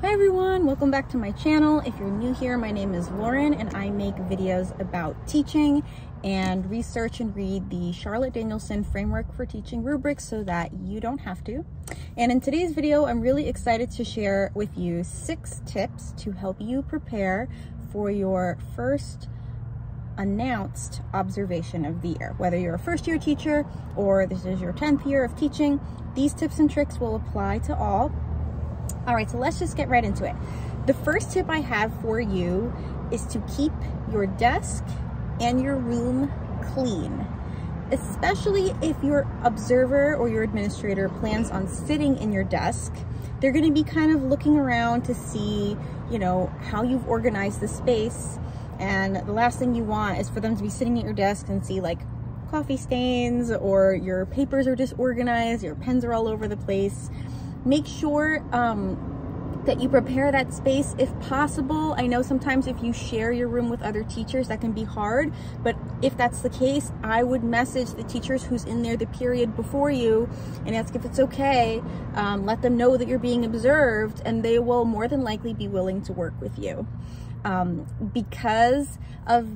Hi everyone, welcome back to my channel. If you're new here, my name is Lauren and I make videos about teaching and research and read the Charlotte Danielson Framework for Teaching rubrics so that you don't have to. And in today's video, I'm really excited to share with you six tips to help you prepare for your first announced observation of the year. Whether you're a first year teacher or this is your 10th year of teaching, these tips and tricks will apply to all. All right, so let's just get right into it. The first tip I have for you is to keep your desk and your room clean, especially if your observer or your administrator plans on sitting in your desk. They're gonna be kind of looking around to see, you know, how you've organized the space. And the last thing you want is for them to be sitting at your desk and see like coffee stains or your papers are disorganized, your pens are all over the place. Make sure um, that you prepare that space if possible. I know sometimes if you share your room with other teachers, that can be hard, but if that's the case, I would message the teachers who's in there the period before you and ask if it's okay. Um, let them know that you're being observed and they will more than likely be willing to work with you. Um, because of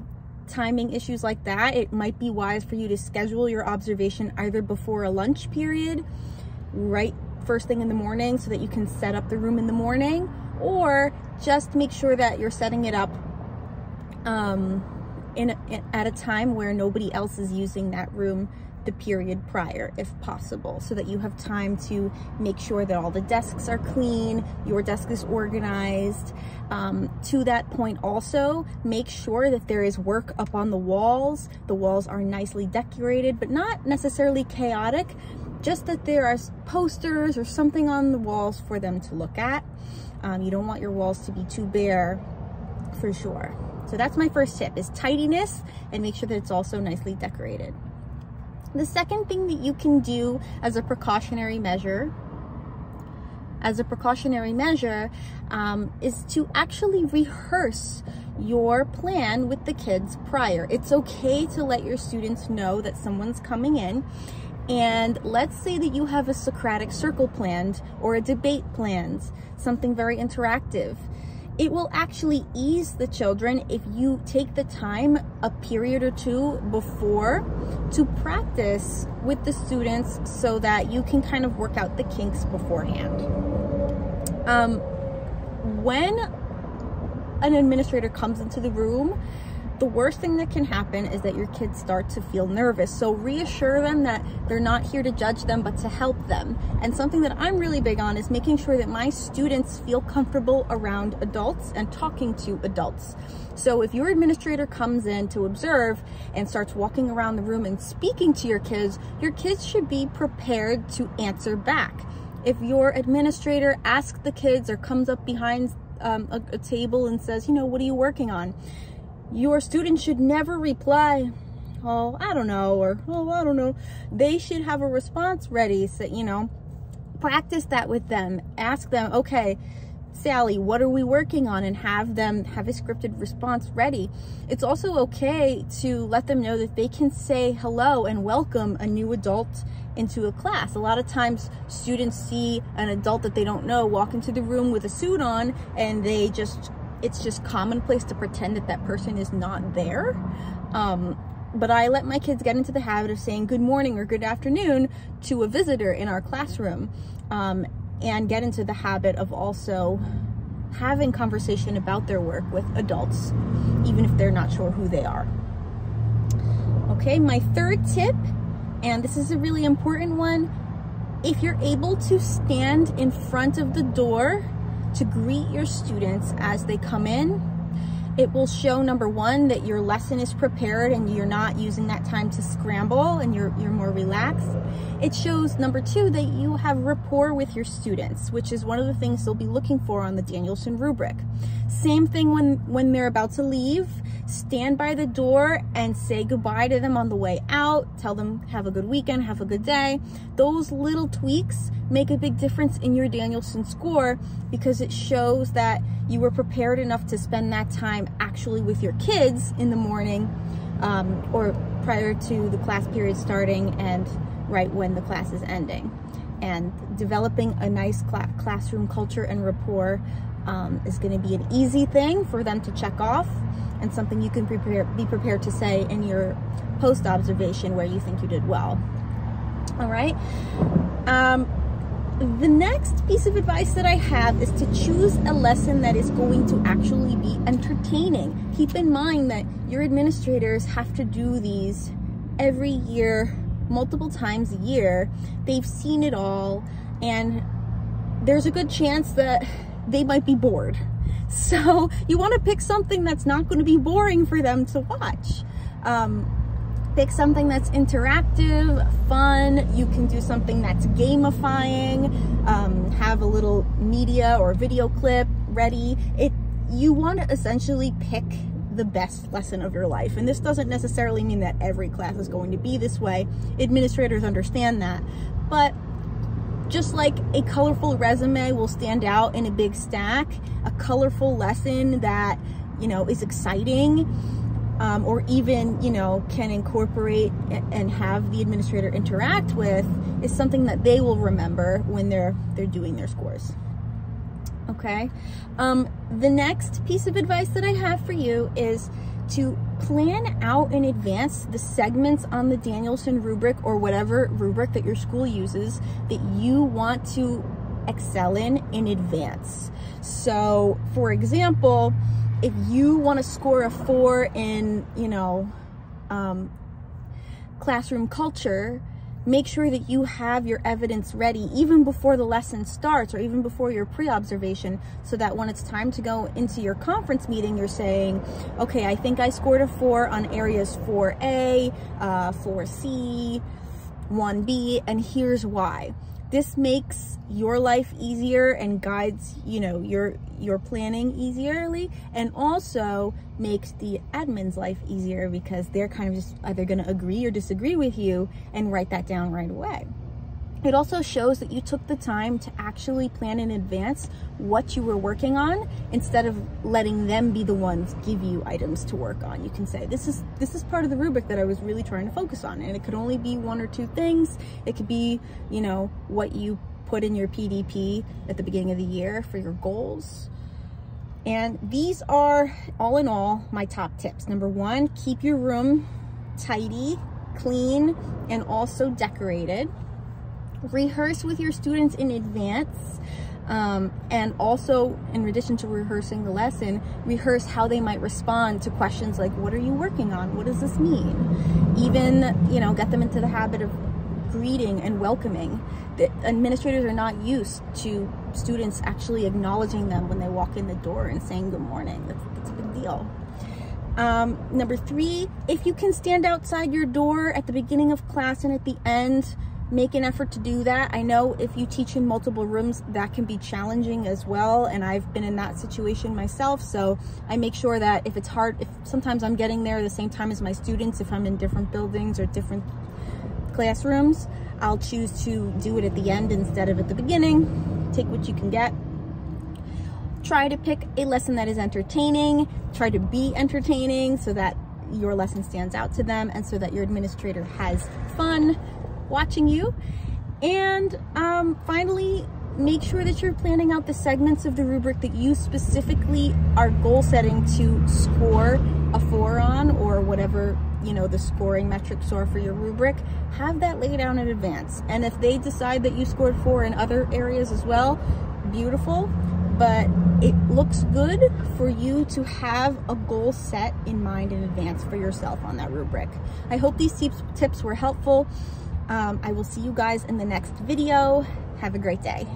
timing issues like that, it might be wise for you to schedule your observation either before a lunch period, right first thing in the morning so that you can set up the room in the morning or just make sure that you're setting it up um, in, in, at a time where nobody else is using that room the period prior if possible so that you have time to make sure that all the desks are clean your desk is organized. Um, to that point also make sure that there is work up on the walls. The walls are nicely decorated but not necessarily chaotic just that there are posters or something on the walls for them to look at. Um, you don't want your walls to be too bare for sure. So that's my first tip is tidiness and make sure that it's also nicely decorated. The second thing that you can do as a precautionary measure as a precautionary measure um, is to actually rehearse your plan with the kids prior. It's okay to let your students know that someone's coming in and let's say that you have a Socratic circle planned or a debate planned, something very interactive. It will actually ease the children if you take the time a period or two before to practice with the students so that you can kind of work out the kinks beforehand. Um, when an administrator comes into the room, the worst thing that can happen is that your kids start to feel nervous. So reassure them that they're not here to judge them, but to help them. And something that I'm really big on is making sure that my students feel comfortable around adults and talking to adults. So if your administrator comes in to observe and starts walking around the room and speaking to your kids, your kids should be prepared to answer back. If your administrator asks the kids or comes up behind um, a, a table and says, you know, what are you working on? Your student should never reply oh i don't know or oh i don't know they should have a response ready so you know practice that with them ask them okay Sally, what are we working on? And have them have a scripted response ready. It's also okay to let them know that they can say hello and welcome a new adult into a class. A lot of times students see an adult that they don't know walk into the room with a suit on and they just it's just commonplace to pretend that that person is not there. Um, but I let my kids get into the habit of saying good morning or good afternoon to a visitor in our classroom um, and get into the habit of also having conversation about their work with adults, even if they're not sure who they are. Okay, my third tip, and this is a really important one, if you're able to stand in front of the door to greet your students as they come in. It will show number one that your lesson is prepared and you're not using that time to scramble and you're, you're more relaxed. It shows number two that you have rapport with your students, which is one of the things they'll be looking for on the Danielson rubric. Same thing when, when they're about to leave stand by the door and say goodbye to them on the way out. Tell them have a good weekend, have a good day. Those little tweaks make a big difference in your Danielson score because it shows that you were prepared enough to spend that time actually with your kids in the morning um, or prior to the class period starting and right when the class is ending and developing a nice cl classroom culture and rapport um, is going to be an easy thing for them to check off and something you can prepare, be prepared to say in your post observation where you think you did well. All right. Um, the next piece of advice that I have is to choose a lesson that is going to actually be entertaining. Keep in mind that your administrators have to do these every year, multiple times a year. They've seen it all, and there's a good chance that they might be bored. So you want to pick something that's not going to be boring for them to watch. Um, pick something that's interactive, fun. You can do something that's gamifying, um, have a little media or video clip ready. It You want to essentially pick the best lesson of your life. And this doesn't necessarily mean that every class is going to be this way. Administrators understand that. But just like a colorful resume will stand out in a big stack, a colorful lesson that, you know, is exciting um, or even, you know, can incorporate and have the administrator interact with is something that they will remember when they're, they're doing their scores. Okay. Um, the next piece of advice that I have for you is to plan out in advance the segments on the Danielson rubric or whatever rubric that your school uses that you want to excel in in advance. So, for example, if you want to score a four in, you know, um, classroom culture, make sure that you have your evidence ready even before the lesson starts or even before your pre-observation so that when it's time to go into your conference meeting you're saying okay i think i scored a four on areas 4a uh, 4c 1b and here's why this makes your life easier and guides, you know, your your planning easierly and also makes the admin's life easier because they're kind of just either going to agree or disagree with you and write that down right away. It also shows that you took the time to actually plan in advance what you were working on instead of letting them be the ones give you items to work on. You can say, this is this is part of the rubric that I was really trying to focus on. And it could only be one or two things. It could be, you know, what you put in your PDP at the beginning of the year for your goals. And these are, all in all, my top tips. Number one, keep your room tidy, clean, and also decorated rehearse with your students in advance um, and also in addition to rehearsing the lesson rehearse how they might respond to questions like what are you working on? What does this mean? Even you know get them into the habit of greeting and welcoming. The administrators are not used to students actually acknowledging them when they walk in the door and saying good morning. That's, that's a big deal. Um, number three if you can stand outside your door at the beginning of class and at the end make an effort to do that. I know if you teach in multiple rooms, that can be challenging as well. And I've been in that situation myself. So I make sure that if it's hard, if sometimes I'm getting there the same time as my students, if I'm in different buildings or different classrooms, I'll choose to do it at the end instead of at the beginning. Take what you can get. Try to pick a lesson that is entertaining. Try to be entertaining so that your lesson stands out to them and so that your administrator has fun watching you. And um, finally, make sure that you're planning out the segments of the rubric that you specifically are goal setting to score a four on or whatever you know the scoring metrics are for your rubric. Have that laid out in advance. And if they decide that you scored four in other areas as well beautiful. But it looks good for you to have a goal set in mind in advance for yourself on that rubric. I hope these tips tips were helpful um, I will see you guys in the next video. Have a great day.